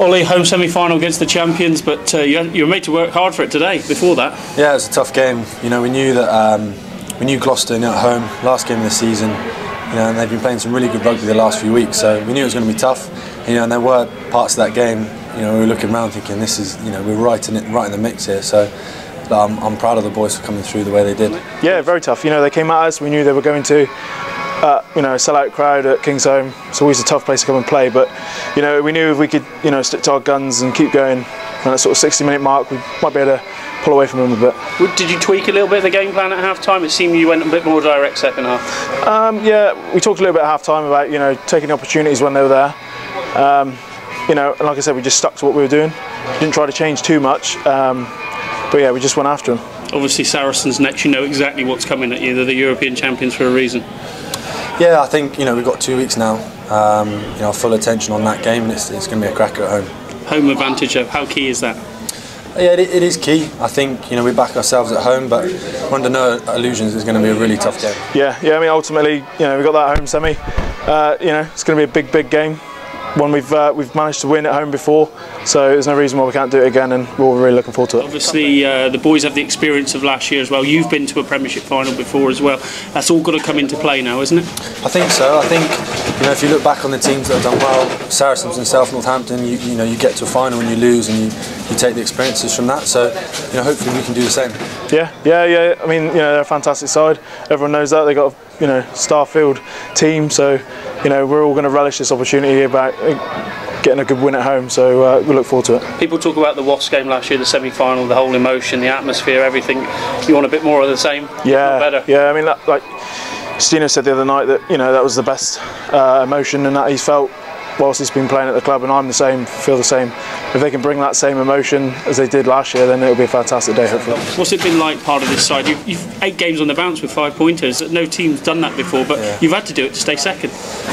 Ollie, home semi-final against the champions, but uh, you, you were made to work hard for it today. Before that, Yeah, it was a tough game. You know, we knew that um, we knew Gloucester you at home, last game of the season. You know, and they've been playing some really good rugby the last few weeks, so we knew it was going to be tough. You know, and there were parts of that game. You know, we were looking around thinking, this is, you know, we're right in it, right in the mix here. So. but I'm, I'm proud of the boys for coming through the way they did. Yeah, very tough. You know, they came at us. We knew they were going to. Uh, you know, sell out crowd at Kingsholm. It's always a tough place to come and play, but you know, we knew if we could, you know, stick to our guns and keep going, and that sort of 60-minute mark, we might be able to pull away from them a bit. Did you tweak a little bit of the game plan at half-time? It seemed you went a bit more direct second half. Um, yeah, we talked a little bit at half time about you know taking opportunities when they were there. Um, you know, and like I said, we just stuck to what we were doing. Didn't try to change too much. Um, but yeah, we just went after them. Obviously, Saracens next. You know exactly what's coming at you. They're the European champions for a reason. Yeah, I think you know we've got two weeks now. Um, you know, full attention on that game, and it's, it's going to be a cracker at home. Home advantage. How key is that? Yeah, it, it is key. I think you know we back ourselves at home, but we're under no illusions it's going to be a really tough game. Yeah, yeah. I mean, ultimately, you know, we got that home semi. Uh, you know, it's going to be a big, big game. One we've uh, we've managed to win at home before, so there's no reason why we can't do it again, and we're all really looking forward to it. Obviously, uh, the boys have the experience of last year as well. You've been to a Premiership final before as well. That's all got to come into play now, isn't it? I think so. I think you know if you look back on the teams that have done well, Saracens and South Northampton, you, you know you get to a final and you lose, and you, you take the experiences from that. So you know hopefully we can do the same. Yeah, yeah, yeah. I mean, you know, they're a fantastic side. Everyone knows that. They got a you know star-filled team, so you know we're all going to relish this opportunity about getting a good win at home. So uh, we look forward to it. People talk about the Wasps game last year, the semi-final, the whole emotion, the atmosphere, everything. You want a bit more of the same? Yeah, better. yeah. I mean, that, like Stino said the other night that you know that was the best uh, emotion and that he's felt whilst he's been playing at the club, and I'm the same, feel the same. If they can bring that same emotion as they did last year, then it'll be a fantastic day, hopefully. What's it been like, part of this side? You've, you've eight games on the bounce with five pointers. No team's done that before, but Yeah. you've had to do it to stay second.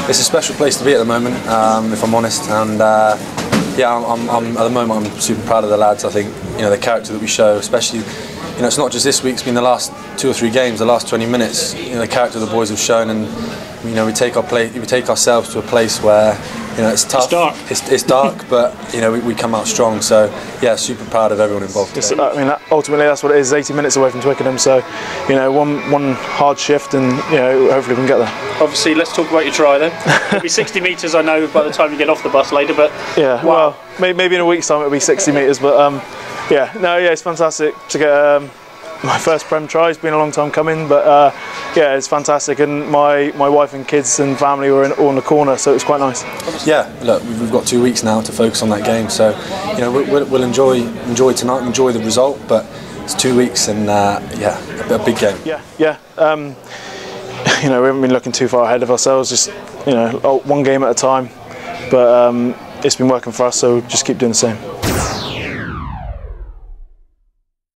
It's a special place to be at the moment, um, if I'm honest. And uh, yeah, I'm, I'm, I'm, at the moment I'm super proud of the lads. I think you know the character that we show, especially you know it's not just this week. It's been the last two or three games, the last 20 minutes. You know the character the boys have shown, and you know we take our play, we take ourselves to a place where you know it's tough. dark. It's, it's dark, but you know we, we come out strong. So yeah, super proud of everyone involved. It's- I mean, that, ultimately, that's what it is. 80 minutes away from Twickenham, so you know, one one hard shift, and you know, hopefully we can get there. Obviously, let's talk about your try then. It'll be 60 metres, I know, by the time you get off the bus later, but Yeah, Wow. well, maybe in a week's time it'll be 60 metres, but um, yeah, no, yeah, it's fantastic to get um, my first Prem try. It's been a long time coming, but uh, yeah, it's fantastic. And my, my wife and kids and family were in, all in the corner, so it was quite nice. yeah, look, we've got two weeks now to focus on that game. So, you know, we'll, we'll enjoy enjoy tonight, enjoy the result. But it's two weeks, and uh, yeah, a, a big game. Yeah, yeah. Um, you know, we haven't been looking too far ahead of ourselves. Just you know, oh, one game at a time. But um, it's been working for us, so just keep doing the same.